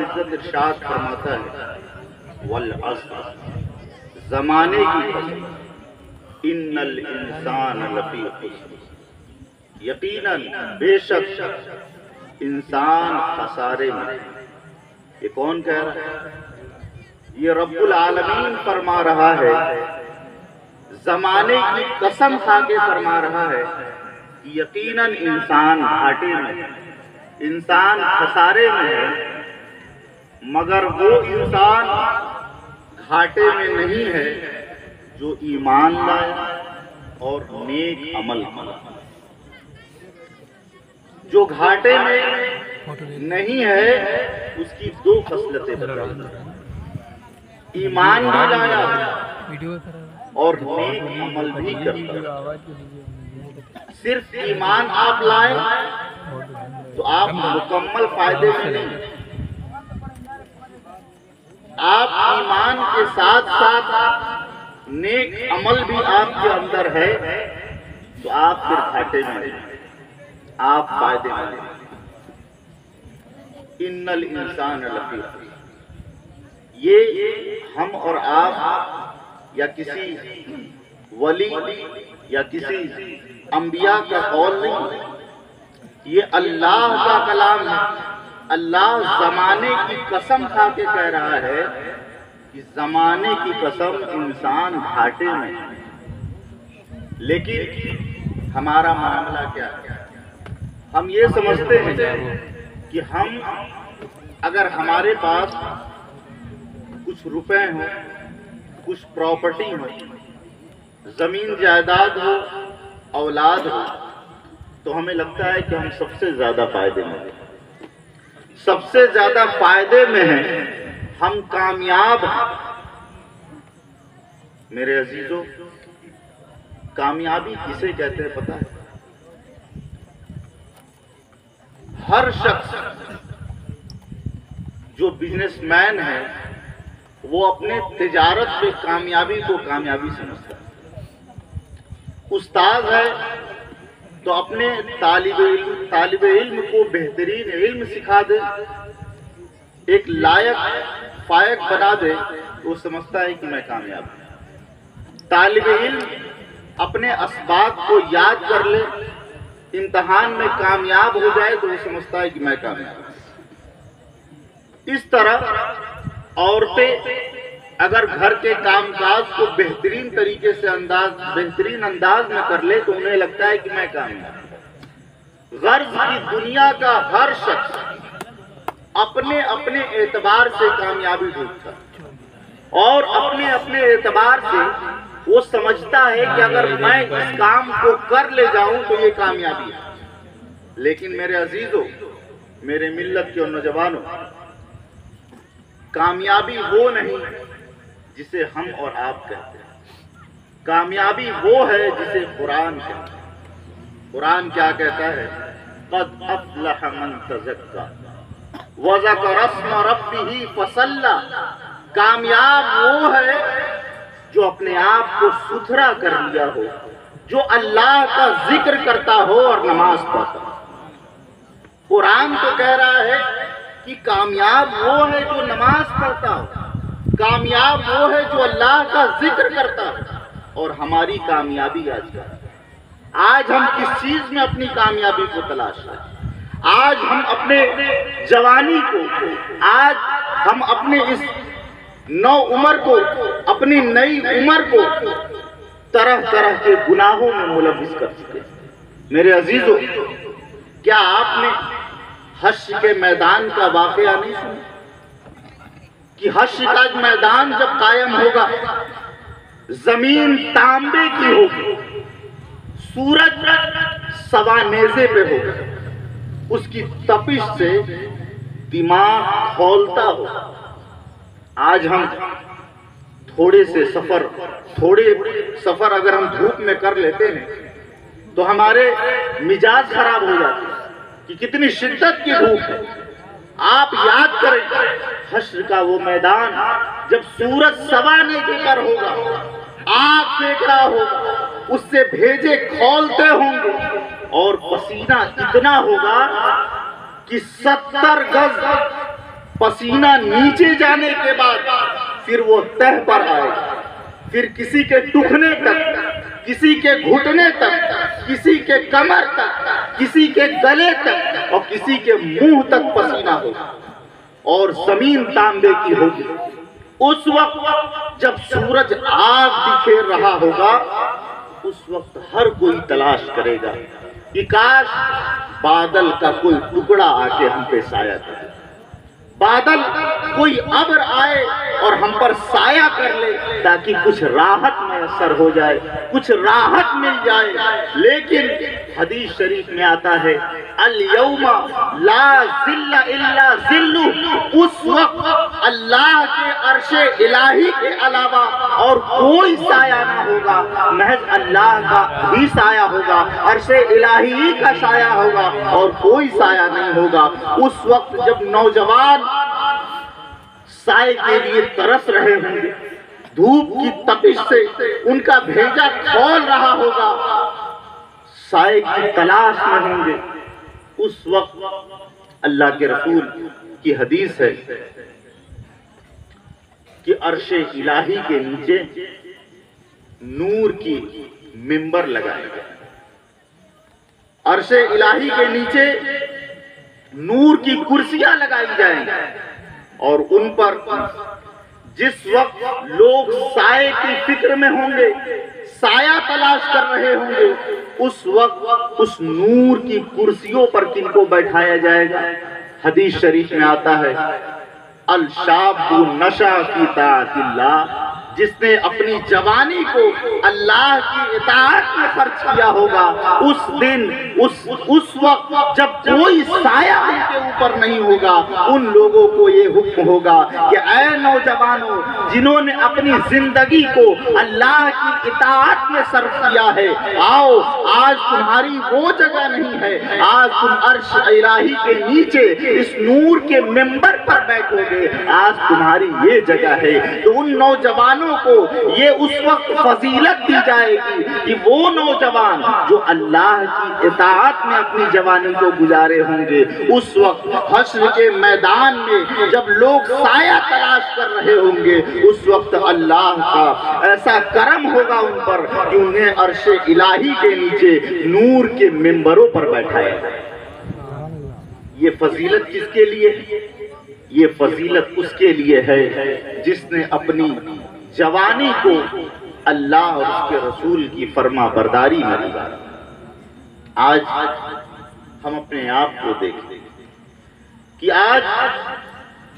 इज़्ज़त इरशाद फरमाता है, वल जमाने की इन्नल इंसान लफी यकीनन, बेशक, इंसान खसारे में। ये कौन कह रहा है? ये रब्बुल आलमीन फरमा रहा है, जमाने की कसम खा के फरमा रहा है यकीनन इंसान घाटे में, इंसान खसारे में है। मगर वो इंसान घाटे में नहीं है जो ईमान लाया और नेक अमल जो घाटे में नहीं है, उसकी दो खसलतें बताई ईमान भी लाया और नेक अमल भी करता सिर्फ़ ईमान आप लाए तो आप मुकम्मल फ़ायदे में नहीं। आप ईमान के साथ साथ नेक अमल भी आपके अंदर है तो आप फिर घाटे में आप फ़ायदे में इन्नल इंसान लफी ये हम और आप या किसी वली या किसी अंबिया का कौल नहीं, ये अल्लाह का कलाम है। अल्लाह जमाने की कसम खा के कह रहा है कि जमाने की कसम इंसान घाटे में। लेकिन हमारा मामला क्या है हम ये समझते हैं कि हम अगर हमारे पास कुछ रुपए हो, कुछ प्रॉपर्टी हो, ज़मीन जायदाद हो, औलाद हो तो हमें लगता है कि हम सबसे ज़्यादा फ़ायदे में हैं सबसे ज़्यादा फ़ायदे में है। हम कामयाब हैं। मेरे अजीजों, कामयाबी किसे कहते हैं पता? है हर शख्स जो बिजनेसमैन है, वो अपने तिजारत में कामयाबी को कामयाबी समझता है। उस्ताद है तो अपने तालिब इल्म तालिब इल्म को बेहतरीन इल्म सिखा दे, एक लायक फायक बना दे, वो समझता है कि मैं कामयाब तालिब इल्म अपने असबाब को याद कर ले, इम्तहान में कामयाब हो जाए तो वो समझता है कि मैं कामयाब इस तरह औरतें अगर घर के कामकाज को बेहतरीन तरीके से अंदाज, बेहतरीन अंदाज में कर ले तो उन्हें लगता है कि मैं कामयाब गर्ज की दुनिया का हर शख्स अपने अपने एतबार से कामयाबी ढूंढता और अपने अपने एतबार से वो समझता है कि अगर मैं इस काम को कर ले जाऊँ तो ये कामयाबी है। लेकिन मेरे अजीजों, मेरे मिल्लत के नौजवानों, कामयाबी वो नहीं जिसे हम और आप कहते हैं। कामयाबी वो है जिसे कुरान कहते हैं। कुरान क्या कहता है? कद अफलह मन तज़क्का। वज़कर अस्म रब्बिही फसल्ला। कामयाब वो है जो अपने आप को सुथरा कर लिया हो, जो अल्लाह का ज़िक्र करता हो और नमाज़ पढ़ता हो। कुरान तो कह रहा है कि कामयाब वो है जो नमाज़ पढ़ता हो। कामयाब वो है जो अल्लाह का ज़िक्र करता है और हमारी कामयाबी आज का आज हम किस चीज़ में अपनी कामयाबी को तलाश रहे आज हम अपने जवानी को, आज हम अपने इस नौ उम्र को, अपनी नई उम्र को तरह तरह के गुनाहों में मुलविस कर चुके मेरे अजीजों, क्या आपने हश के मैदान का वाकया नहीं सुना? कि हश का मैदान जब कायम होगा, ज़मीन तांबे की होगी, सूरज सवानेजे पे होगा। उसकी तपिश से दिमाग खोलता होगा आज हम थोड़े से सफ़र, थोड़े सफ़र अगर हम धूप में कर लेते हैं तो हमारे मिजाज खराब हो जाते हैं कि कितनी शिद्दत की धूप है। आप याद करें, हश्र का वो मैदान जब सूरज सवाने के पर होगा, आग फेंक रहा होगा उससे भेजे खोलते होंगे, और पसीना इतना होगा कि सत्तर गज पसीना नीचे जाने के बाद फिर वो तह पर आएगा फिर किसी के टुकने तक, किसी के घुटने तक, किसी के कमर तक, किसी के गले तक और किसी के मुँह तक पसीना होगा और ज़मीन तांबे की होगी। उस वक्त जब सूरज आग बिखेर रहा होगा, उस वक्त हर कोई तलाश करेगा कि काश बादल का कोई टुकड़ा आके हम पे साया करे। बादल कोई अबर आए और हम पर साया कर ले ताकि कुछ राहत मैसर हो जाए, कुछ राहत मिल जाए। लेकिन हदीस शरीफ में आता है अल ला जिल्ला इल्ला जिल्लु उस वक्त अल्लाह के अरशे इलाही के अलावा और कोई साया ना होगा। महज अल्लाह का ही साया होगा, अरशे इलाही का साया होगा और कोई साया नहीं होगा। उस वक्त जब नौजवान साय के लिए तरस रहे होंगे, धूप की तपिश से उनका भेजा खोल रहा होगा साय की तलाश में होंगे उस वक्त अल्लाह के रसूल की हदीस है कि अरशे इलाही के नीचे नूर की मिंबर लगाए गए अरशे इलाही के नीचे नूर की कुर्सियाँ लगाई जाएँगी और उन पर जिस वक्त लोग साय की फ़िक्र में होंगे साया तलाश कर रहे होंगे। उस वक्त उस नूर की कुर्सियों पर किनको बैठाया जाएगा? हदीस शरीफ में आता है अल शाबू नशा की तातिल्ला जिसने अपनी जवानी को अल्लाह की इताअत में खर्च किया होगा, उस दिन, उस उस वक्त जब कोई साया उनके ऊपर नहीं होगा, उन लोगों को ये हुक्म होगा कि ऐ नौजवानों, जिन्होंने अपनी ज़िंदगी को अल्लाह की इताअत में सर्व किया है, आओ, आज तुम्हारी वो जगह नहीं है, आज तुम अर्श इलाही के नीचे, इस नूर के मेंबर पर बैठोगे, आज तुम्हारी ये जगह है। तो उन नौजवानों को ये उस वक्त फजीलत दी जाएगी कि वो नौजवान जो अल्लाह की इताअत में अपनी जवानी को गुजारे होंगे, उस वक्त हश्र के मैदान में जब लोग साया तलाश कर रहे होंगे, उस वक्त अल्लाह का ऐसा करम होगा उन पर कि उन्हें अरश इलाही के नीचे नूर के मेंबरों पर बैठाया ये फजीलत किसके लिए? ये फजीलत उसके लिए है जिसने अपनी जवानी को अल्लाह और उसके रसूल की फर्मा बरदारी में गुजारा आज हम अपने आप को देखें कि आज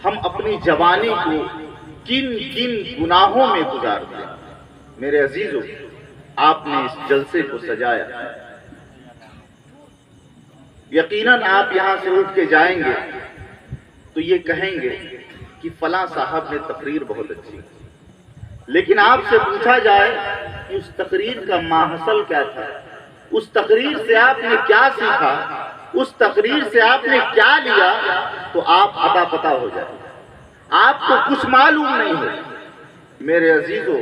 हम अपनी जवानी को किन किन गुनाहों में गुजारते हैं। मेरे अजीजों, आपने इस जलसे को सजाया। यकीनन आप यहाँ से उठ के जाएँगे तो ये कहेंगे कि फला साहब ने तकरीर बहुत अच्छी लेकिन आपसे पूछा जाए कि उस तकरीर का माहसल क्या था? उस तकरीर से आपने क्या सीखा? उस तकरीर से आपने क्या लिया? तो आप अदा पता हो जाए। आपको कुछ मालूम नहीं हो। मेरे अजीजों,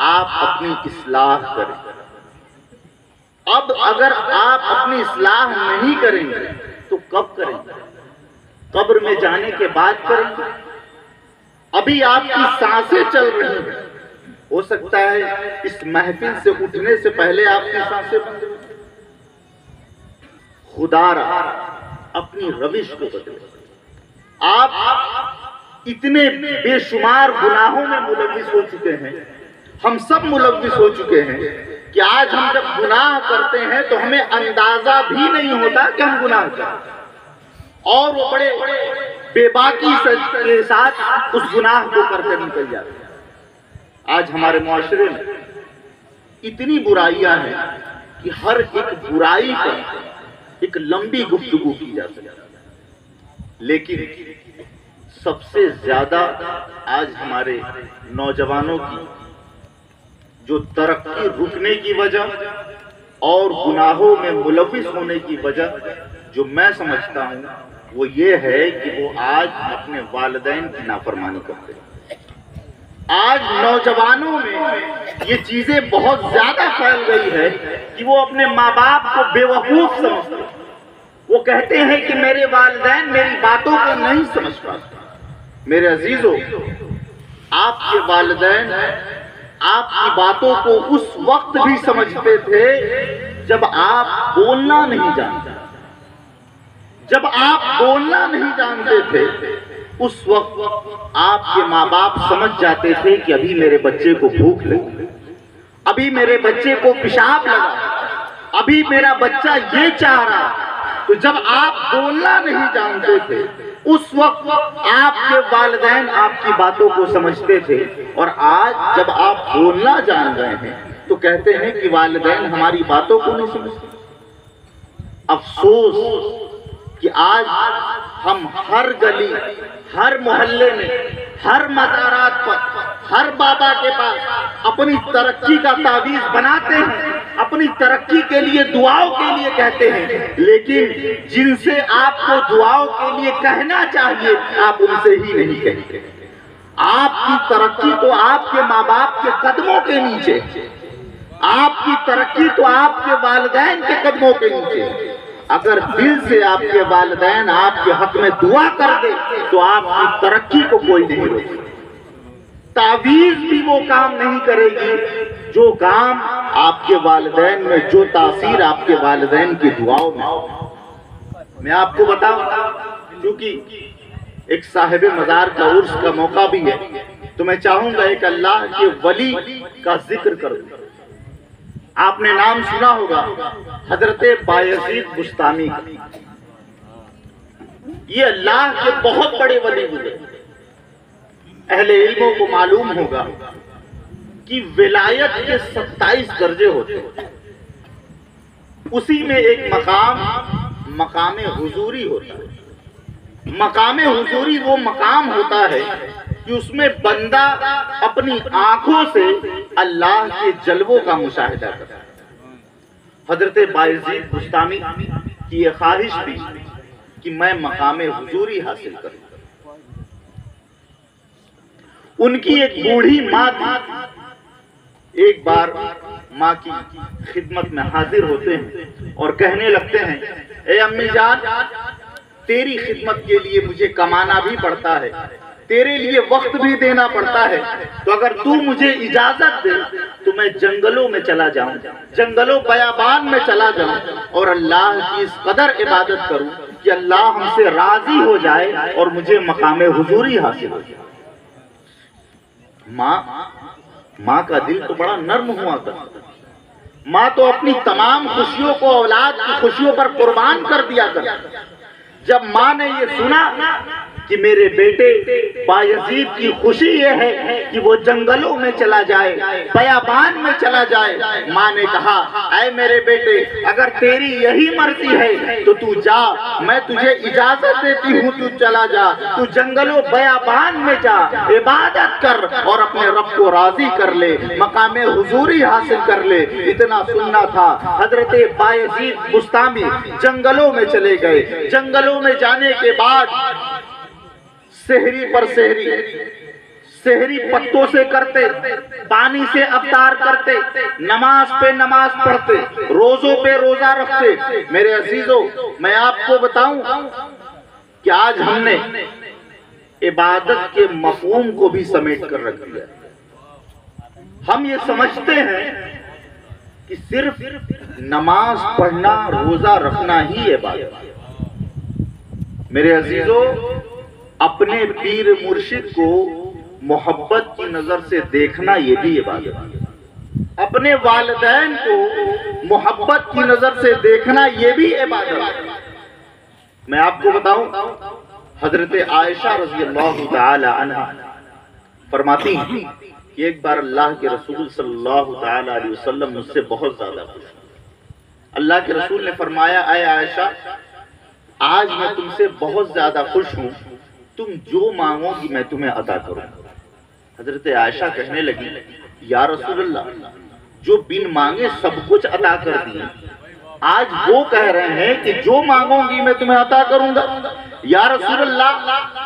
आप अपनी इसलाह करें। अब अगर आप अपनी इसलाह नहीं करेंगे तो कब करेंगे? कब्र में जाने के बाद करेंगे? अभी आपकी साँसें चल रही हैं। हो सकता है इस महफिल से उठने से पहले आपकी साँसें बंद खुदारा अपनी रविश को बदले। आप इतने बेशुमार गुनाहों में मुलविस हो चुके हैं, हम सब मुलविस हो चुके हैं कि आज हम जब गुनाह करते हैं तो हमें अंदाज़ा भी नहीं होता कि हम गुनाह करें। और वो बड़े बेबाकी के साथ उस गुनाह को करके निकल जाते हैं। आज हमारे मुआशरे में इतनी बुराइयाँ हैं कि हर एक बुराई पर एक लंबी गुफ्तगु की जा सकती लेकिन सबसे ज़्यादा आज हमारे नौजवानों की, जो तरक्की रुकने की वजह और गुनाहों में मुलविस होने की वजह, जो मैं समझता हूँ, वो ये है कि वो आज अपने वालदेन की नाफरमानी करते हैं। आज नौजवानों में ये चीज़ें बहुत ज़्यादा फैल गई है कि वो अपने माँ बाप को बेवकूफ़ समझते वो कहते हैं कि मेरे वालदेन मेरी बातों को नहीं समझ पाते। मेरे अजीजों, आपके वालदेन आपकी बातों को उस वक्त भी समझते थे जब आप बोलना नहीं जानते। जब आप बोलना नहीं जानते थे उस वक्त आपके माँ बाप समझ जाते थे कि अभी मेरे बच्चे को भूख लगी। अभी मेरे बच्चे को पेशाब लगा। अभी मेरा बच्चा ये चाह रहा। तो जब आप बोलना नहीं जानते थे, उस वक्त आपके वालदेन आपकी बातों को समझते थे। और आज जब आप बोलना जान गए हैं तो कहते हैं कि वालदेन हमारी बातों को नहीं समझते। अफसोस कि आज हम हर गली, हर मोहल्ले में, हर मजारात पर, हर बाबा के पास अपनी तरक्की का तावीज बनाते हैं, अपनी तरक्की के लिए, दुआओं के लिए कहते हैं। लेकिन जिनसे आपको दुआओं के लिए कहना चाहिए, आप उनसे ही नहीं कहते। आपकी तरक्की तो आपके माँ बाप के कदमों के नीचे आपकी तरक्की तो आपके वालदेन के कदमों के नीचे अगर दिल से आपके वालदेन आपके हक में दुआ कर दे तो आपकी तरक्की को कोई नहीं रोके तावीज भी वो काम नहीं करेगी, जो काम आपके वालदेन में, जो तासीर आपके वालदेन की दुआओं में। मैं आपको बताऊँ क्योंकि एक साहिब मजार का उर्स का मौका भी है तो मैं चाहूँगा एक अल्लाह के वली का ज़िक्र करूँ। आपने नाम सुना होगा, हज़रत बायजीद बुस्तामी का ये अल्लाह के बहुत बड़े वली गुजरे अहले इल्मों को मालूम होगा कि विलायत के 27 दर्जे होते हैं। उसी में एक मकाम मकाम हुजूरी होता है। मकाम हुजूरी वो मकाम होता है कि उसमें बंदा अपनी आँखों से अल्लाह के जलवों का मुशाहिदा करता है। हज़रत बायजीद बुस्तामी की यह ख्वाहिश थी कि मैं मकाम हुजूरी हासिल करूँ। उनकी एक बूढ़ी माँ थी। एक बार माँ की खिदमत में हाजिर होते हैं और कहने लगते हैं, ए अम्मी जान, तेरी खिदमत के लिए मुझे कमाना भी पड़ता है। तेरे लिए वक्त भी देना पड़ता है। तो अगर तू मुझे इजाज़त दे तो मैं जंगलों में चला जाऊँ, जंगलों बयाबान में चला जाऊँ और अल्लाह की इस कदर इबादत करूँ कि अल्लाह हमसे राज़ी हो जाए और मुझे मकाम हुजूरी हासिल हो जाए। माँ माँ का दिल तो बड़ा नर्म हुआ करता माँ तो अपनी तमाम खुशियों को औलाद की खुशियों पर कुर्बान कर दिया कर जब माँ ने ये सुना कि मेरे बेटे बायजीद की खुशी ये है कि वो जंगलों में चला जाए, बयाबान में चला जाए। माँ ने कहा अय मेरे बेटे, अगर तेरी यही मर्ज़ी है तो तू जा, मैं तुझे इजाज़त देती हूँ, तू चला जा, तू जंगलों बयाबान में जा, इबादत कर और अपने रब को राज़ी कर ले, मकाम हुजूरी हासिल कर ले। इतना सुनना था। हज़रत बायजीद मुस्तामी जंगलों में चले गए। जंगलों में जाने के बाद शहरी पर शहरी शहरी पत्तों से करते, पानी से अवतार करते, नमाज़ पे नमाज़ पढ़ते, रोजों पे रोजा रखते। मेरे अजीजों, मैं आपको बताऊँ कि आज हमने इबादत के मफहूम को भी समेट कर रख दिया। हम ये समझते हैं कि सिर्फ़ नमाज़ पढ़ना, रोजा रखना ही इबादत मेरे अजीजों अपने पीर मुर्शिद को मोहब्बत की नज़र से देखना ये भी इबादत है। अपने वालदेन को मोहब्बत की नज़र से देखना ये भी इबादत है। मैं आपको बताऊँ, हज़रत आयशा रज़ी अल्लाह फरमाती हैं कि एक बार अल्लाह के रसूल सल्लल्लाहु अलैहि वसल्लम मुझसे बहुत ज़्यादा खुश अल्लाह के रसूल ने फरमाया आय आयशा, आज मैं तुमसे बहुत ज़्यादा खुश हूँ तुम जो मांगोगी मैं तुम्हें अदा करूँ। हज़रत आयशा कहने लगी, या रसूलल्लाह, जो बिन मांगे सब कुछ अदा कर दिए। आज वो कह रहे हैं कि जो मांगोगी मैं तुम्हें अदा करूँगा। या रसूलल्लाह,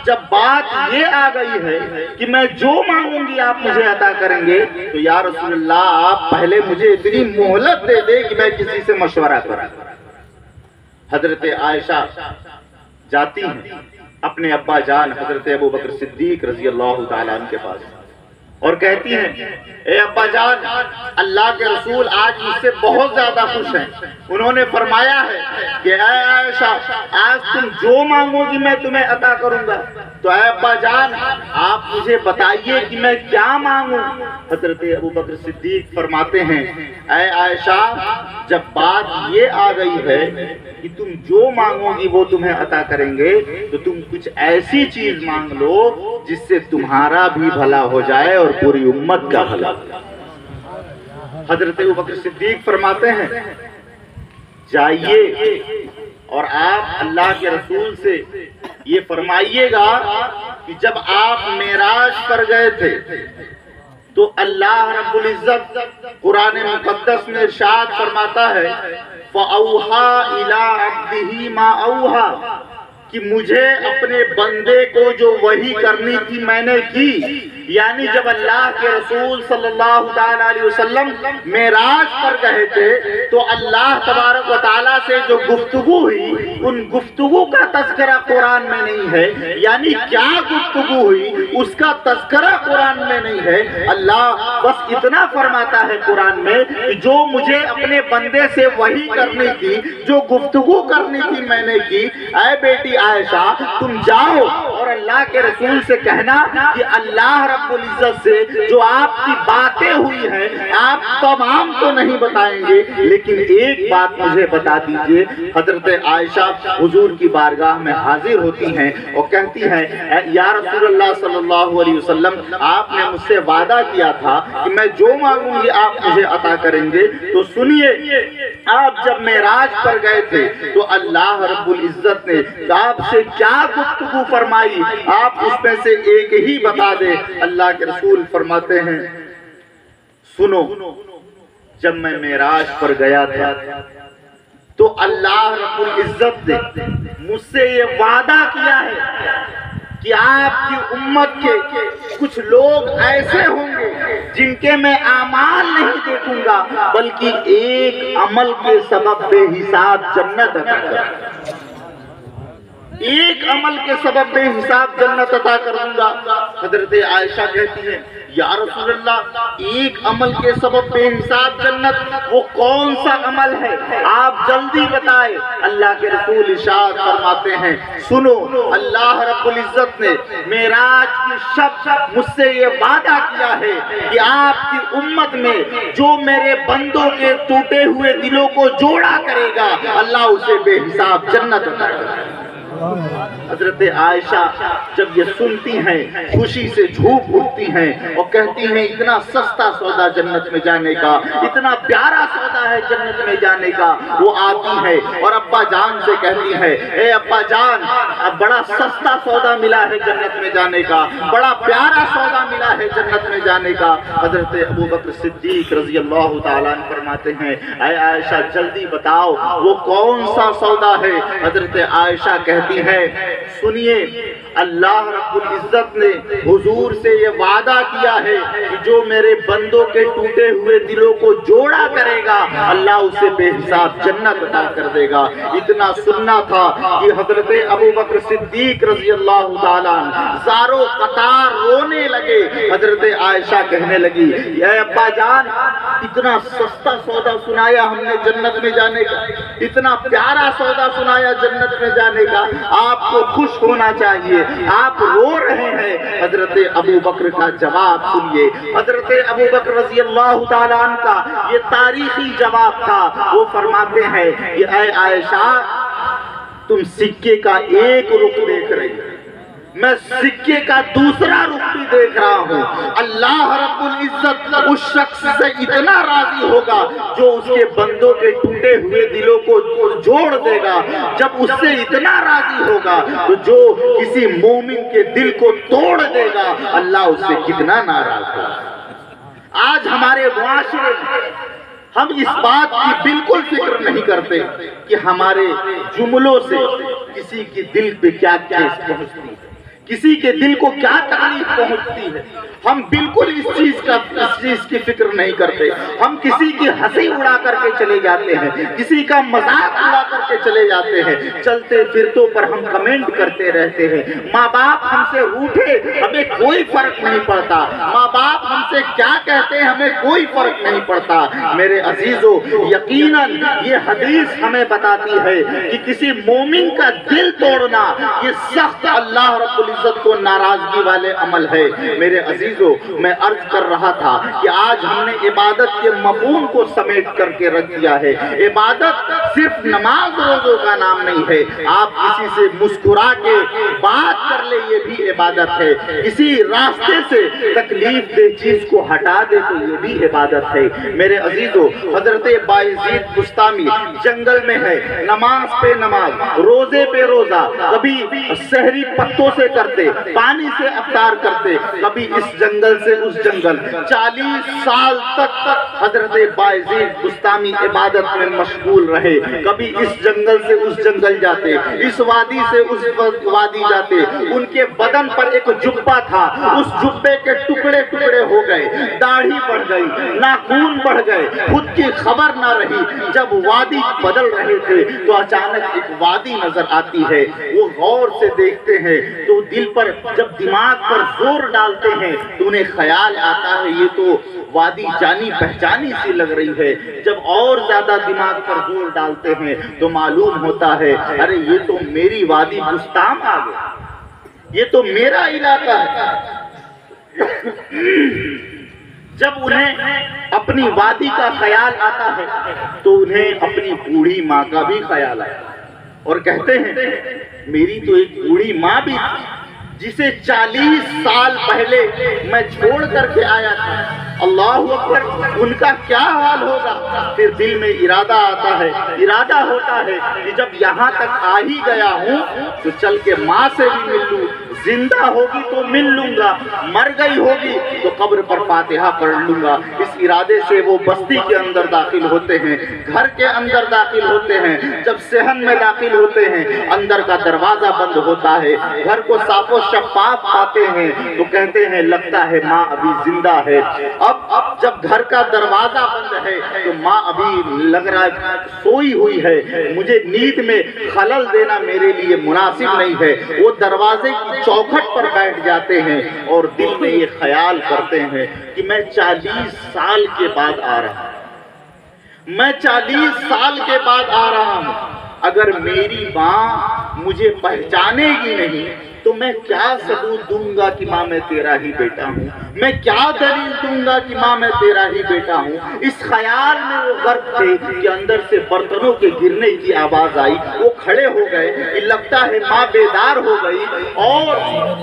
जब बात ये आ गई है कि मैं जो मांगूँगी आप मुझे अदा करेंगे तो या रसूलल्लाह, आप पहले मुझे इतनी मोहलत दे दे कि मैं किसी से मशवरा करा। हज़रत आयशा जाती हैं। अपने अब्बा जान हज़रत अबू बकर सिद्दीक रज़ी अल्लाह के पास। और कहती हैं, ए अब्बा जान, अल्लाह के रसूल आज मुझसे बहुत ज़्यादा खुश हैं। उन्होंने फरमाया है कि आयशा, आज तुम जो मांगोगी मैं तुम्हें अता करूँगा। तो ए अब्बा जान, आप मुझे बताइए कि मैं क्या मांगू? हज़रत अबू बकर सिद्दीक फरमाते हैं, ए आयशा, जब बात ये आ गई है कि तुम जो मांगोगी वो तुम्हें अता करेंगे तो तुम कुछ ऐसी चीज़ मांग लो जिससे तुम्हारा भी भला हो जाए और पूरी उम्मत का भला। हज़रत बकर सिद्दीक फरमाते हैं, जाइए और आप अल्लाह के रसूल से ये फरमाइएगा कि जब आप मेराज पर गए थे तो अल्लाह रब्बुल इज़्ज़त कुरान मुकद्दस में इरशाद फरमाता है, फौहा इला कि मुझे अपने बंदे को जो वही करनी थी मैंने की। यानी जब अल्लाह के रसूल सल्लल्लाहु अलैहि वसल्लम मेराज पर गए थे तो अल्लाह तबारक ताला से जो गुफ्तगु हुई, उन गुफ्तगु का तस्करा कुरान में नहीं है। यानी क्या गुफ्तगु हुई, उसका तस्करा कुरान में नहीं है। अल्लाह बस इतना फरमाता है कुरान में कि जो मुझे अपने बंदे से वही करनी थी, जो गुफ्तगु करनी थी मैंने की, ऐ बेटी आयशा, तुम जाओ और अल्लाह के रसूल से कहना कि अल्लाह रब्बुल इज़्ज़त से जो आपकी बातें हुई हैं, आप तमाम तो नहीं बताएँगे, लेकिन एक बात मुझे बता दीजिए। हज़रत आयशा हुजूर की बारगाह में हाजिर होती हैं और कहती हैं या रसूलुल्लाह सल्लल्लाहु अलैहि वसल्लम, आपने मुझसे वादा किया था कि मैं जो मांगूँगी आप मुझे अता करेंगे। तो सुनिए, आप जब मेराज पर गए थे तो अल्लाह रब्बुल इज़्ज़त ने आपसे क्या गुफ्तगू फरमाई? आप उसमें से एक ही बता दे। अल्लाह के रसूल फरमाते हैं, सुनो, जब मैं मेराज पर गया था तो अल्लाह रब्बुल इज़्ज़त ने मुझसे ये वादा किया है कि आपकी उम्मत के कुछ लोग ऐसे होंगे जिनके मैं आमाल नहीं देखूँगा, बल्कि एक अमल के सबब बेहिसाब जन्नत अदा करूँगा। एक अमल के सबब में हिसाब जन्नत अता करूँगा। हज़रत आयशा कहती है, या एक अमल के सबब में हिसाब जन्नत, वो कौन सा अमल है? आप जल्दी बताए। अल्लाह के रसूल इशाद फरमाते हैं, सुनो, अल्लाह रब्बुल इज़्ज़त ने मेराज की शब्द मुझसे ये वादा किया है कि आपकी उम्मत में जो मेरे बंदों के टूटे हुए दिलों को जोड़ा करेगा, अल्लाह उसे बेहिसाब जन्नत अता करेगा। हज़रत आयशा जब ये सुनती हैं, खुशी से झूठ उठती हैं और कहती हैं, इतना सस्ता सौदा जन्नत में जाने का, इतना प्यारा सौदा है जन्नत में जाने का, वो आती है और अब्बा जान से कहती है, ए अब्बा जान, अब बड़ा सस्ता सौदा मिला है जन्नत में जाने का, बड़ा प्यारा सौदा मिला है जन्नत में जाने का। हज़रत अबू बकर सिद्दीक रज़ी अल्लाह फरमाते हैं आयशा, जल्दी बताओ, वो कौन सा सौदा है? हज़रत आयशा कहती कहती है। सुनिए, अल्लाह रब्बुल इज़्ज़त ने हुजूर से ये वादा किया है कि जो मेरे बंदों के टूटे हुए दिलों को जोड़ा करेगा, अल्लाह उसे बेहिसाब जन्नत अता कर देगा। इतना सुनना था कि हज़रत अबू बकर सिद्दीक रज़ी अल्लाह सारो कतार रोने लगे। हज़रत आयशा कहने लगी अब्बा जान, इतना सस्ता सौदा सुनाया हमने जन्नत में जाने का, इतना प्यारा सौदा सुनाया जन्नत में जाने का। आपको खुश होना चाहिए। आप रो रहे हैं। हज़रत अबू बकर का जवाब सुनिए। हज़रत अबू बकर रज़ी अल्लाह का ये तारीखी जवाब था। वो फरमाते हैं कि आयशा, तुम सिक्के का एक रुख देख रही मैं सिक्के का दूसरा रुख भी देख रहा हूँ। अल्लाह रब्बुल इज़्ज़त उस शख्स से इतना राज़ी होगा जो उसके बंदों के टूटे हुए दिलों को जोड़ देगा। जब उससे इतना राज़ी होगा तो जो किसी मोमिन के दिल को तोड़ देगा, अल्लाह उससे कितना नाराज़ होगा। आज हमारे मुआशरे, हम इस बात की बिल्कुल फ़िक्र नहीं करते कि हमारे जुमलों से किसी के दिल पे क्या क्या पहुँचती है। किसी के दिल को क्या तकलीफ़ पहुँचती है? हम बिल्कुल इस चीज़ का इस चीज़ की फ़िक्र नहीं करते। हम किसी की हँसी उड़ा करके चले जाते हैं, किसी का मज़ाक उड़ा करके चले जाते हैं। चलते फिरतों पर हम कमेंट करते रहते हैं। माँ बाप हमसे रूठे, हमें कोई फ़र्क नहीं पड़ता। माँ बाप हमसे क्या कहते हैं, हमें कोई फ़र्क नहीं पड़ता। मेरे अजीजों यकीन ये हदीस हमें बताती है कि किसी मोमिन का दिल तोड़ना, ये सख्त अल्लाह रब्बुल इज़्ज़त को नाराज़गी वाले अमल है। मेरे अजीजों, मैं अर्ज़ कर रहा था कि आज हमने इबादत के मफहूम को समेट करके रख दिया है। इबादत सिर्फ़ नमाज़ रोजों का नाम नहीं है। आप किसी से मुस्कुरा के बात कर ले, ये भी इबादत है। किसी रास्ते से तकलीफ़ दे, चीज़ को हटा दे तो ये भी इबादत है। मेरे अजीजों, हज़रत बाजीद बुस्तामी जंगल में है। नमाज़ पे नमाज़, रोज़े पे रोजा। कभी शहरी पत्तों से कर करते, पानी से अवतार करते, कभी इस जंगल से उस जंगल। चालीस साल तक हज़रत बाजीद इबादत में मशगूल रहे, कभी इस जंगल से उस जंगल जाते, इस वादी से उस वादी जाते। उनके बदन पर एक जुब्बा था, उस जुब्बे के टुकड़े टुकड़े हो गए, दाढ़ी बढ़ गई नाखून बढ़ गए, खुद की खबर ना रही। जब वादी बदल रहे थे तो अचानक एक वादी नज़र आती है, वो गौर से देखते हैं तो दिल पर जब दिमाग पर ज़ोर डालते हैं तो उन्हें ख्याल आता है। ये तो वादी जानी पहचानी सी लग रही है। जब और ज़्यादा दिमाग पर ज़ोर डालते हैं तो मालूम होता है, अरे ये तो मेरी वादी मुस्ताम आ गया। ये तो मेरा इलाका है। जब उन्हें अपनी वादी का ख्याल आता है तो उन्हें अपनी बूढ़ी माँ का भी ख्याल आता है। और कहते हैं, मेरी तो एक बूढ़ी माँ भी थी। जिसे 40 साल पहले मैं छोड़ करके आया था। अल्लाह अकबर, उनका क्या हाल होगा? फिर दिल में इरादा आता है, इरादा होता है कि जब यहाँ तक आ ही गया हूँ तो चल के माँ से भी मिल लूँ। ज़िंदा होगी तो मिल लूँगा, मर गई होगी तो कब्र पर फातिहा पढ़ लूँगा। इस इरादे से वो बस्ती के अंदर दाखिल होते हैं, घर के अंदर दाखिल होते हैं, जब सहन में दाखिल होते हैं, अंदर का दरवाज़ा बंद होता है, घर को साफो शफाफ पाते हैं तो कहते हैं, लगता है माँ अभी ज़िंदा है। अब अब जब घर का दरवाज़ा बंद है तो माँ अभी लग रहा है, सोई हुई है, मुझे नींद में खलल देना मेरे लिए मुनासिब नहीं है। वो दरवाजे की चौखट पर बैठ जाते हैं और दिल में ये ख्याल करते हैं कि मैं चालीस साल के बाद आ रहा हूँ। मैं चालीस साल के बाद आ रहा हूँ। अगर मेरी माँ मुझे पहचानेगी नहीं तो मैं क्या सबूत दूँगा कि माँ मैं तेरा ही बेटा हूँ? मैं क्या दलील दूँगा कि माँ मैं तेरा ही बेटा हूँ? इस ख्याल में वो गर्व थे कि अंदर से बर्तनों के गिरने की आवाज़ आई। वो खड़े हो गए कि लगता है माँ बेदार हो गई। और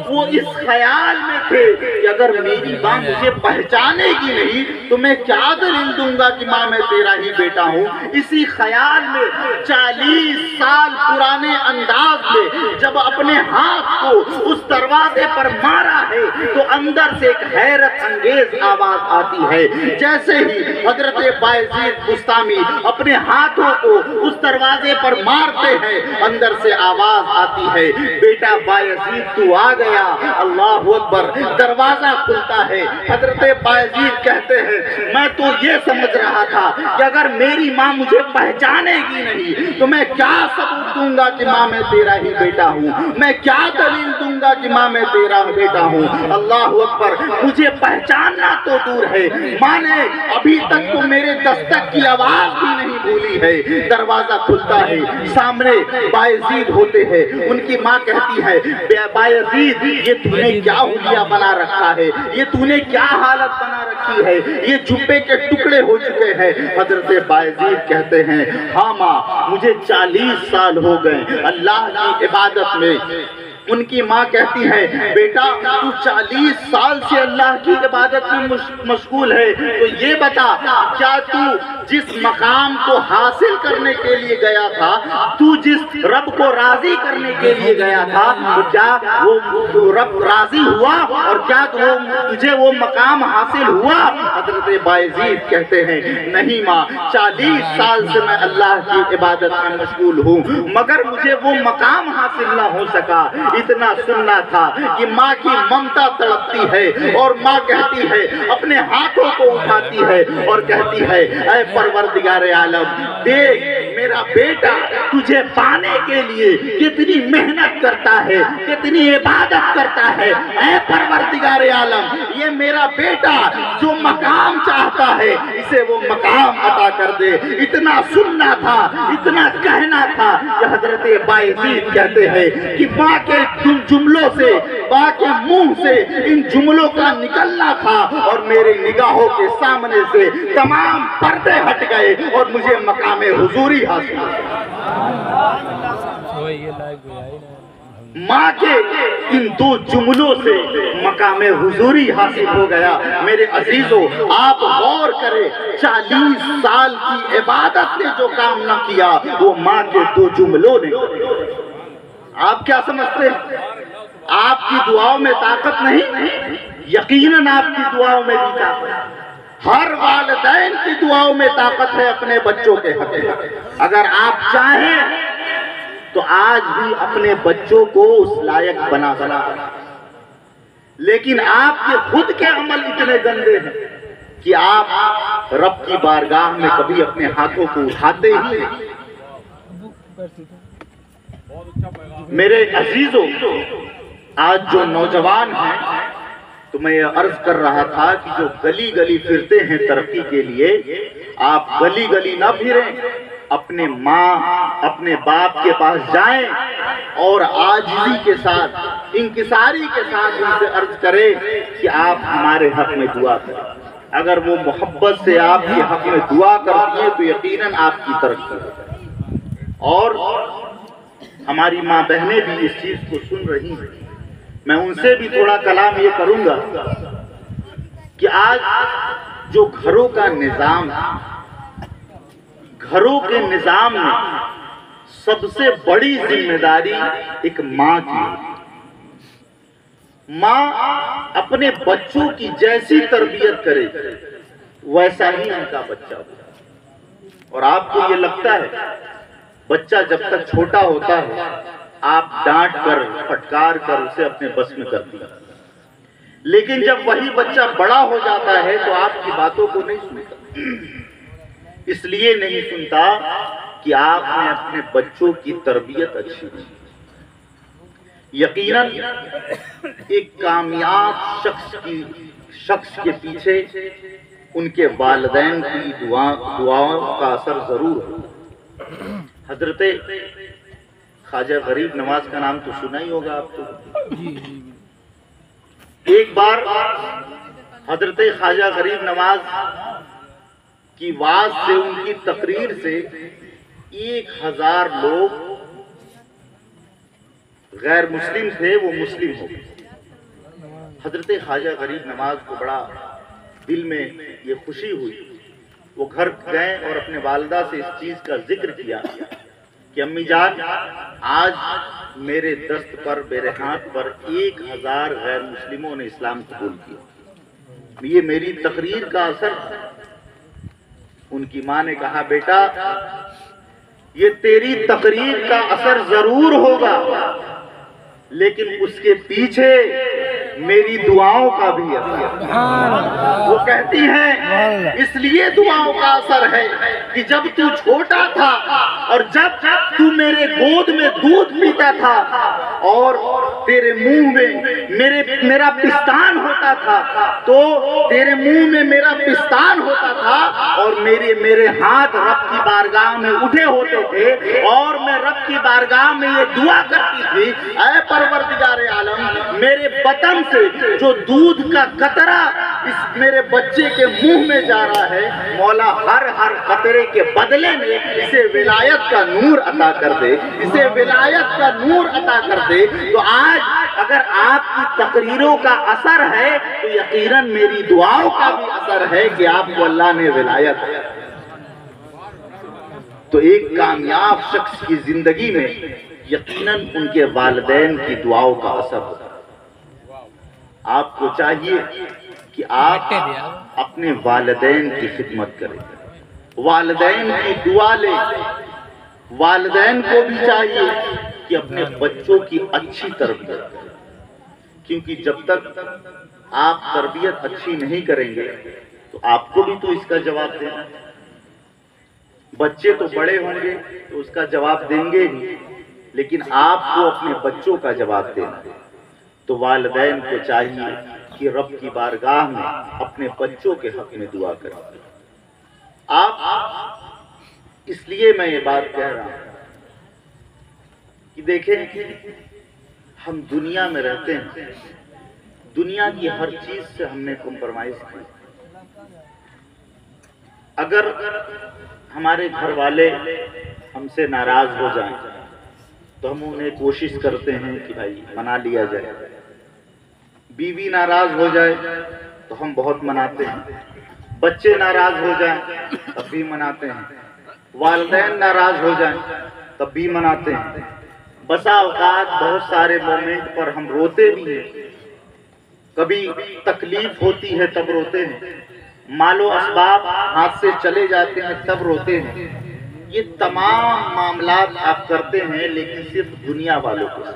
वो इस ख्याल में थे कि अगर मेरी माँ मुझे पहचानेगी नहीं तो मैं क्या दलील दूँगा कि माँ मैं तेरा ही बेटा हूँ? इसी ख्याल में चालीस साल पुराने अंदाज में जब अपने हाथ को उस दरवाजे पर मारा है तो अंदर से एक हैरत अंगेज आवाज़ आती है। जैसे ही हज़रत बायजीद मुस्तामी अपने हाथों को उस दरवाजे पर मारते हैं, अंदर से आवाज़ आती है, बेटा बायजीद, तू आ गया। अल्लाह अकबर। दरवाज़ा खुलता है। हज़रत बायजीद कहते हैं, मैं तो ये समझ रहा था कि अगर मेरी माँ मुझे पहचानेगी नहीं तो मैं क्या सबूत दूँगा कि माँ मैं तेरा ही बेटा हूँ? मैं क्या दलील दलील दूँगा कि माँ, मैं तेरा बेटा हूँ। अल्लाह अकबर, मुझे पहचानना तो दूर है। माँ ने अभी तक तो मेरे दस्तक की आवाज़ भी नहीं भूली है। दरवाज़ा खुलता है, सामने बायजीद होते हैं। उनकी माँ कहती है बायजीद, ये तूने क्या हुलिया बना रखा है? ये तूने क्या हालत बना रखी है? ये जुब्बे के टुकड़े हो चुके हैं। हज़रत बायजीद कहते हैं हाँ माँ, मुझे चालीस साल हो गए। अल्लाह की इबादत में उनकी माँ कहती है, बेटा, तू चालीस साल से अल्लाह की इबादत में मशगूल है। तो ये बता, क्या तू जिस मकाम को हासिल करने के लिए गया था, तू जिस रब को राज़ी करने के लिए गया था तो क्या वो रब राज़ी हुआ? और क्या वो, तुझे वो मकाम हासिल हुआ? हज़रत बाजीद कहते हैं, नहीं माँ, चालीस साल से मैं अल्लाह की इबादत में मशगूल हूँ, मगर मुझे वो मकाम हासिल ना हो सका। इतना सुनना था कि माँ की ममता तड़पती है और माँ कहती है, अपने हाथों को उठाती है और कहती है अय परवरदिगार आलम, देख मेरा बेटा तुझे पाने के लिए कितनी मेहनत करता है, कितनी इबादत करता है। ऐ परवरदिगार आलम, ये मेरा बेटा जो मकाम चाहता है, इसे वो मकाम अता कर दे। इतना सुनना था, इतना कहना था। कि हज़रत बायजीद कहते हैं कि माँ के जुम जुमलों से माँ के मुँह से इन जुमलों का निकलना था और मेरी निगाहों के सामने से तमाम पर्दे हट गए और मुझे मकाम हुजूरी माँ के इन दो जुमलों से मकाम हुजूरी हासिल हो गया। मेरे अजीजों, आप गौर करें, चालीस साल की इबादत ने जो काम ना किया, वो माँ के दो जुमलों ने आप क्या समझते हैं? आपकी दुआओं में ताकत नहीं? यकीनन आपकी दुआओं में भी ताकत। हर वालदैन की दुआओं में ताकत है अपने बच्चों के हक अगर आप चाहें तो आज भी अपने बच्चों को उस लायक बना बना। लेकिन आपके खुद के अमल इतने गंदे हैं कि आप रब की बारगाह में कभी अपने हाथों को उठाते ही मेरे अजीजों, आज जो नौजवान हैं तो मैं अर्ज़ कर रहा था कि जो गली गली फिरते हैं तरक्की के लिए, आप गली गली ना फिरें, अपने माँ, अपने बाप के पास जाएँ और आजिजी के साथ इंकिसारी के साथ उनसे अर्ज़ करें कि आप हमारे हक में दुआ करें। अगर वो मोहब्बत से आपके हक में दुआ करती है तो यकीनन आपकी तरक्की होगी और हमारी माँ बहनें भी इस चीज़ को सुन रही हैं। मैं उनसे भी थोड़ा कलाम ये करूँगा कि आज जो घरों का निज़ाम, घरों के निज़ाम में सबसे बड़ी ज़िम्मेदारी एक माँ की। माँ अपने बच्चों की जैसी तरबियत करे, वैसा ही उनका बच्चा हो और आपको ये लगता है, बच्चा जब तक छोटा होता है आप डांट कर, फटकार कर उसे अपने बस में करती हैं लेकिन जब वही बच्चा बड़ा हो जाता है तो आपकी बातों को नहीं सुनता। इसलिए नहीं सुनता कि आपने अपने बच्चों की तरबियत अच्छी की। यकीनन, एक कामयाब शख्स की, शख्स के पीछे उनके वालदेन की दुआ, दुआओं का असर ज़रूर है हज़रत ख्वाजा गरीब नवाज़ का नाम तो सुना ही होगा आपको। एक बार हज़रत ख्वाजा गरीब नवाज़ की वाज से उनकी तकरीर से एक हज़ार लोग गैर मुस्लिम थे वो मुस्लिम हो गए। हज़रत ख्वाजा गरीब नवाज़ को बड़ा दिल में ये खुशी हुई। वो घर गए और अपने वालदा से इस चीज़ का ज़िक्र किया। कि अम्मी जान, आज मेरे दस्त पर, मेरे हाथ पर एक हज़ार गैर मुस्लिमों ने इस्लाम कबूल किया। ये मेरी तकरीर का असर उनकी माँ ने कहा, बेटा, ये तेरी तकरीर का असर ज़रूर होगा, लेकिन उसके पीछे मेरी दुआओं का भी असर। वो कहती हैं इसलिए दुआओं का असर है कि जब तू छोटा था और जब तू मेरे गोद में दूध पीता था और तेरे मुँह में मेरे मेरा पिस्तान होता था तो तेरे मुँह में मेरा पिस्तान होता था और मेरे मेरे हाथ रब की बारगाह में उठे होते थे और मैं रब की बारगाह में ये दुआ करती थी ऐ परवरदिगार आलम मेरे से जो दूध का कतरा इस मेरे बच्चे के मुँह में जा रहा है, मौला हर हर कतरे के बदले में इसे विलायत का नूर अता कर दे, इसे विलायत का नूर अता कर दे। तो आज अगर आपकी तकरीरों का असर है तो यकीनन मेरी दुआओं का भी असर है कि आपको अल्लाह ने विलायत तो एक कामयाब शख्स की ज़िंदगी में यकीनन उनके वालदेन की दुआओं का असर होता है। आपको चाहिए कि आप अपने वालदेन की खिदमत करें। वालदेन की दुआ लें। वालदेन को भी चाहिए कि अपने बच्चों की अच्छी तरबियत करें। क्योंकि जब तक आप तरबियत अच्छी नहीं करेंगे तो आपको भी तो इसका जवाब देना बच्चे तो बड़े होंगे तो उसका जवाब देंगे ही। लेकिन आपको अपने बच्चों का जवाब देना तो वालदेन को चाहिए कि रब की बारगाह में अपने बच्चों के हक में दुआ करें। आप, इसलिए मैं ये बात कह रहा हूँ कि देखें कि हम दुनिया में रहते हैं। दुनिया की हर चीज़ से हमने कॉम्प्रोमाइज की। अगर हमारे घर वाले हमसे नाराज़ हो जाएँ तो हम उन्हें कोशिश करते हैं कि भाई मना लिया जाए। बीवी नाराज़ हो जाए तो हम बहुत मनाते हैं। बच्चे नाराज़ हो जाए, तब भी मनाते हैं। वालदेन नाराज़ हो जाएँ, तब भी मनाते हैं। बसा अवकात बहुत सारे मोमेंट पर हम रोते भी हैं। कभी तकलीफ़ होती है, तब रोते हैं। मालो असबाब हाथ से चले जाते हैं, तब रोते हैं। ये तमाम मामला आप करते हैं, लेकिन सिर्फ़ दुनिया वालों के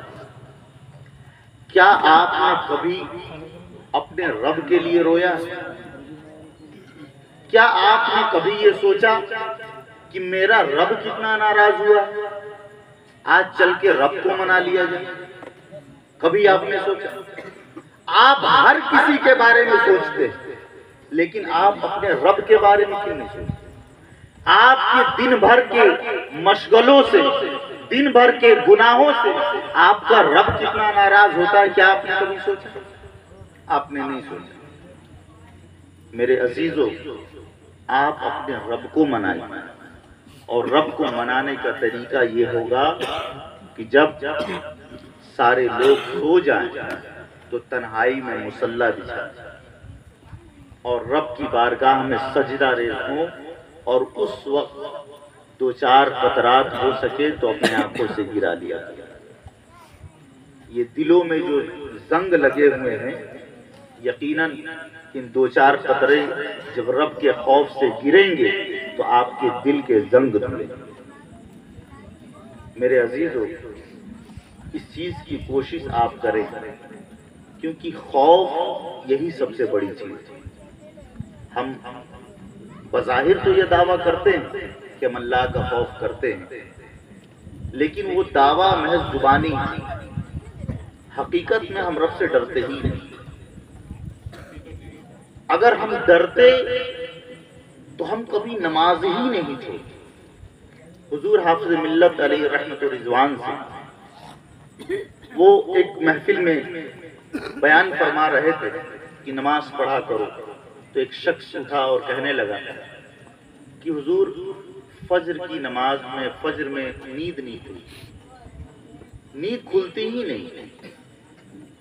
क्या आपने कभी अपने रब के लिए रोया? क्या आपने कभी ये सोचा कि मेरा रब कितना नाराज़ हुआ? आज चल के रब को मना लिया जाए। कभी आपने सोचा? आप हर किसी के बारे में सोचते, लेकिन आप अपने रब के बारे में क्यों नहीं सोचते? आपके दिन भर के मशगलों से दिन भर के गुनाहों से आपका रब कितना नाराज़ होता है क्या आपने कभी सोचा? आपने नहीं सोचा। मेरे अजीजों, आप अपने रब को मनाइए और रब को मनाने का तरीका ये होगा कि जब सारे लोग सो जाएँ तो तन्हाई में मुसल्ला बिछा। और रब की बारगाह में सजदा रेज हो और उस वक्त दो चार कतरात हो सके तो अपने आँखों से गिरा लिया ये दिलों में जो जंग लगे हुए हैं, यकीनन इन दो चार कतरे जब रब के खौफ से गिरेंगे तो आपके दिल के जंग धुलेंगे। मेरे अजीजों, इस चीज़ की कोशिश आप करें, क्योंकि खौफ यही सबसे बड़ी चीज़ है। हम बज़ाहिर तो ये दावा करते हैं कि हम अल्लाह का खौफ करते हैं, लेकिन वो दावा महज जुबानी है। हकीकत में हम रब से डरते ही नहीं। अगर हम डरते तो हम कभी नमाज़ ही नहीं थे हुजूर हाफिज मिल्लत अली रहमत रिजवान से वो एक महफिल में बयान फरमा रहे थे कि नमाज़ पढ़ा करो। तो एक शख्स उठा और कहने लगा कि हुजूर, फजर की नमाज़ में, फजर में नींद नहीं खुली नींद खुलती ही नहीं।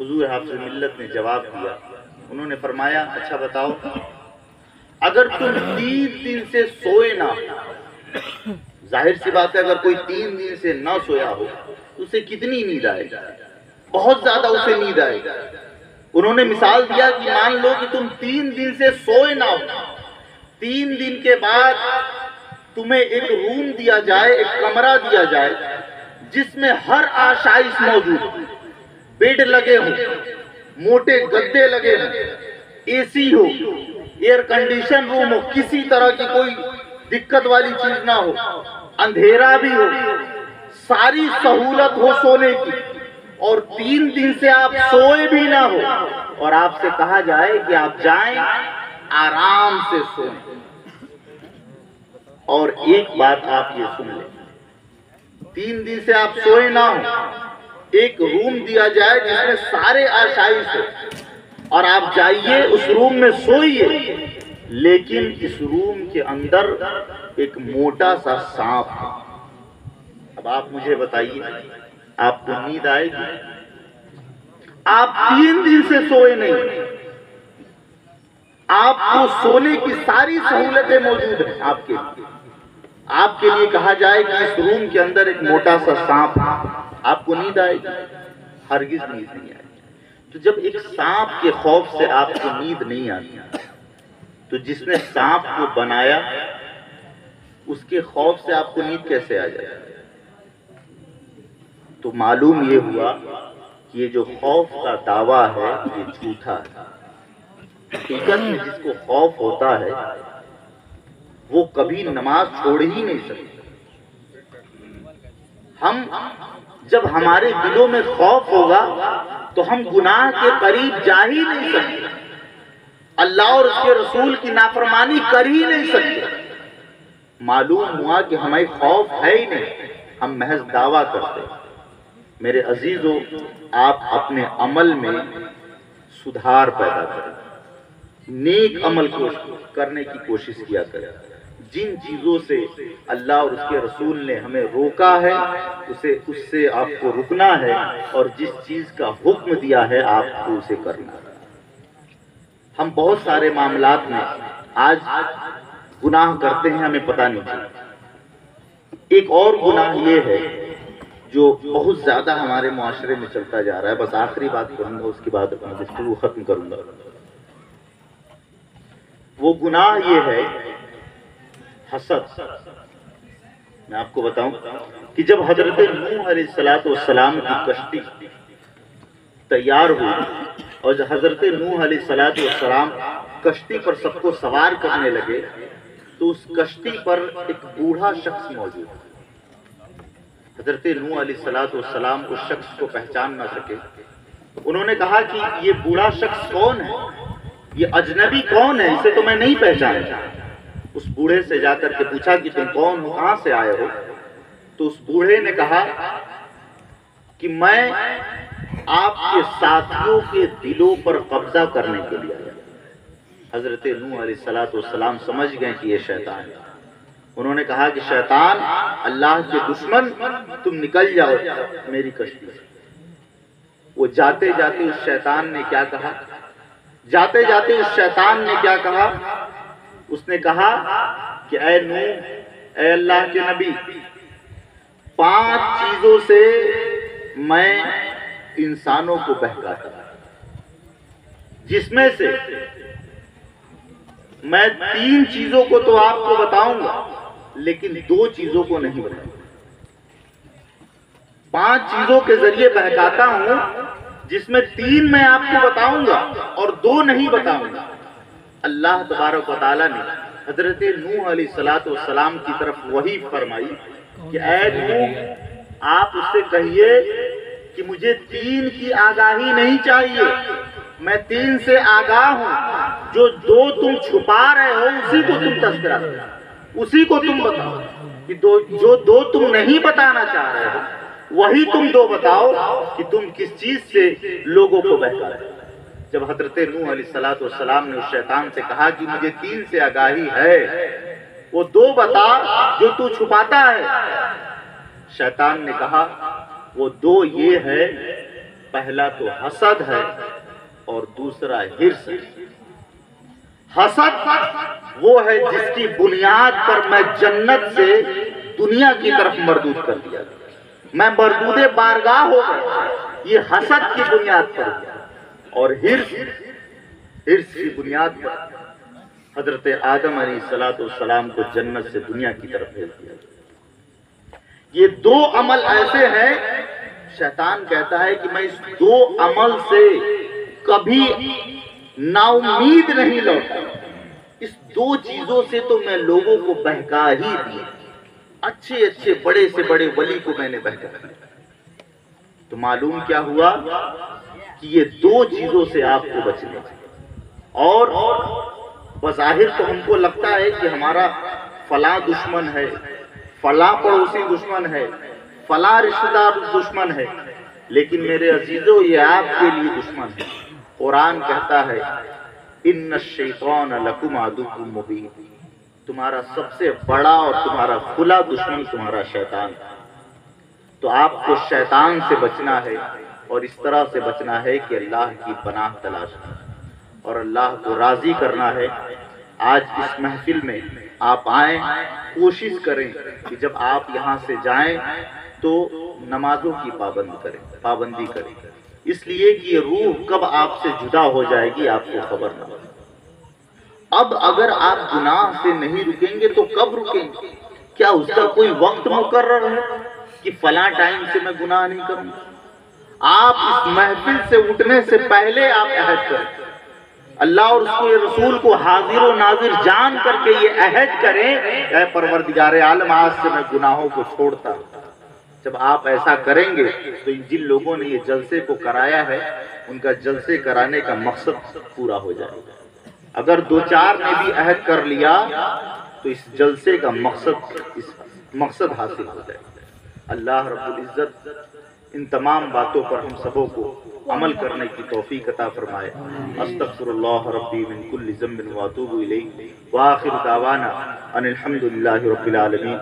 हुजूर हाफिज मिल्लत ने जवाब दिया। उन्होंने फरमाया अच्छा बताओ, अगर तुम तीन दिन से सोए ना, ज़ाहिर सी बात है, अगर कोई तीन दिन से ना सोया हो तो उसे कितनी नींद आएगी? बहुत ज़्यादा उसे नींद आएगी। उन्होंने मिसाल दिया कि मान लो कि तुम तीन दिन से सोए ना हो। तीन दिन के बाद तुम्हें एक रूम दिया जाए, एक कमरा दिया जाए, जिसमें हर आशाइश मौजूद बेड लगे हो, मोटे गद्दे लगे हो एसी हो एयर कंडीशन रूम हो, किसी तरह की कोई दिक्कत वाली चीज़ ना हो, अंधेरा भी हो, सारी सहूलत हो सोने की। और तीन दिन से आप सोए भी ना हो। और आपसे कहा जाए कि आप जाएँ, आराम से सोएँ। और एक बात आप ये सुन लें। तीन दिन से आप सोए ना हो। एक रूम दिया जाए जिसमें सारे आशाइश हो और आप जाइए, उस रूम में सोइए। लेकिन इस रूम के अंदर एक मोटा सा सांप है। अब आप मुझे बताइए आपको नींद आएगी। आप तीन दिन से सोए नहीं। आपको सोने की सारी सहूलतें मौजूद हैं आपके आपके लिए कहा जाए कि इस रूम के अंदर एक मोटा सा सांप आपको नींद आएगी। हरगिज नींद नहीं आएगी। तो जब एक सांप के खौफ से आपको नींद नहीं आती तो जिसने सांप को बनाया, उसके खौफ से आपको नींद कैसे आ जाए तो मालूम ये हुआ कि ये जो खौफ का दावा है, ये झूठा है। हकीकत में जिसको खौफ होता है, वो कभी नमाज़ छोड़ ही नहीं सकता। हम, जब हमारे दिलों में खौफ होगा तो हम गुनाह के करीब जा ही नहीं सकते। अल्लाह और उसके रसूल की नाफरमानी कर ही नहीं सकते। मालूम हुआ कि हमें खौफ है ही नहीं। हम महज दावा करते मेरे अजीजों, आप अपने अमल में सुधार पैदा करें। नेक अमल को करने की कोशिश किया करें। जिन चीज़ों से अल्लाह और उसके रसूल ने हमें रोका है, उसे, उससे आपको रुकना है और जिस चीज़ का हुक्म दिया है, आपको उसे करना है। हम बहुत सारे मामला में आज गुनाह करते हैं, हमें पता नहीं एक और गुनाह ये है जो बहुत ज़्यादा हमारे मुआशरे में चलता जा रहा है। बस आखिरी बात करूँगा, उसके बाद गुफ्तु खत्म करूँगा। वो गुनाह ये है, हसद। मैं आपको बताऊँ कि जब हज़रत नूह सलाम की कश्ती तैयार हुई और जब हज़रत नूह सलात सलाम कश्ती पर सबको सवार करने लगे तो उस कश्ती पर एक बूढ़ा शख्स मौजूद हज़रत नू सलाम उस शख्स को पहचान ना सके। उन्होंने कहा कि ये बूढ़ा शख्स कौन है? ये अजनबी कौन है? इसे तो मैं नहीं पहचान। उस बूढ़े से जाकर के पूछा कि तुम कौन हो? कहाँ से आए हो? तो उस बूढ़े ने कहा कि मैं आपके साथियों के दिलों पर कब्जा करने के लिए आया। हज़रत नू सलाम समझ गए कि ये शैतान है। उन्होंने कहा कि शैतान, अल्लाह के दुश्मन, तुम निकल जाओ मेरी कश्ती वो जाते जाते उस शैतान ने क्या कहा? जाते जाते उस शैतान ने क्या कहा? उसने कहा कि ए नू ए अल्लाह के नबी, पाँच चीज़ों से मैं इंसानों को बहकाता जिसमें से मैं तीन चीज़ों को तो आपको बताऊँगा। लेकिन दो चीज़ों को नहीं बताऊँगा पाँच चीज़ों के ज़रिए बहकाता हूँ, जिसमें तीन मैं आपको बताऊँगा और दो नहीं बताऊँगा। अल्लाह तबारक वाली ने हज़रत नूह सलाम की तरफ़ वही फरमाई कि नूह, आप उससे कहिए कि मुझे तीन की आगाही नहीं चाहिए। मैं तीन से आगाह हूँ। जो दो तुम छुपा रहे हो, उसी को तुम तस्करा उसी को तुम बताओ कि दो, जो दो तुम नहीं बताना चाह रहे हो, वही तुम दो बताओ कि तुम किस चीज़ से लोगों को बहका रहे जब हज़रत नू सलाम ने उस शैतान से कहा कि मुझे तीन से आगाही है, वो दो बता जो तू छुपाता है। शैतान ने कहा, वो दो ये है, पहला तो हसद है और दूसरा हिर्स हसद वो है जिसकी बुनियाद पर मैं जन्नत से दुनिया की तरफ़ मरदूद कर दिया। मैं मरदूदे बारगाह हो गया। ये हसद की बुनियाद पर और हिर्स हिर्स की बुनियाद पर हज़रत आदम अली सलाम को जन्नत से दुनिया की तरफ़ भेज दिया। ये दो अमल ऐसे हैं, शैतान कहता है कि मैं इस दो अमल से कभी नाउमीद नहीं लौटा इस दो चीज़ों से तो मैं लोगों को बहका ही दिया। अच्छे अच्छे, बड़े से बड़े वली को मैंने बहका दिया। तो मालूम क्या हुआ कि ये दो चीज़ों से आपको बचना और बजाहिर तो हमको लगता है कि हमारा फला दुश्मन है, फला पड़ोसी दुश्मन है, फला रिश्तेदार दुश्मन है, लेकिन मेरे अजीजों, ये आपके लिए दुश्मन है। कुरान कहता है इन शैतान लकुम आदुकुम मुबीन। तुम्हारा सबसे बड़ा और तुम्हारा खुला दुश्मन तुम्हारा शैतान तो आपको शैतान से बचना है और इस तरह से बचना है कि अल्लाह की पनाह तलाश और अल्लाह को राज़ी करना है। आज इस महफिल में आप आए, कोशिश करें कि जब आप यहाँ से जाएँ तो नमाजों की पाबंद करें, पाबंदी करें। इसलिए कि ये रूह कब आपसे जुदा हो जाएगी, आपको खबर ना अब अगर आप गुनाह से नहीं रुकेंगे तो कब रुकेंगे? क्या उसका कोई वक्त मुकर है कि फला टाइम से मैं गुनाह नहीं करूँगा? आप इस महफिल से उठने से पहले आप अहद करें। अल्लाह और उसके रसूल को हाजिर व नाजिर जान करके ये अहद करें परवरदिगार आलम, आज से मैं गुनाहों को छोड़ता हूँ। जब आप ऐसा करेंगे तो जिन लोगों ने ये जलसे को कराया है, उनका जलसे कराने का मकसद पूरा हो जाएगा। अगर दो चार ने भी अहद कर लिया तो इस जलसे का मकसद, इस मकसद हासिल हो जाएगा। अल्लाह रब्बुल इज़्ज़त इन तमाम बातों पर हम सबों को अमल करने की तोफ़ी अता फरमाए। अस्तगफिरुल्लाह रब्बी मिन कुल्लि ज़म्बिन व अतूबु इलैहि। व आखिर दावाना अनिल हम्दुलिल्लाहि रब्बिल आलमीन।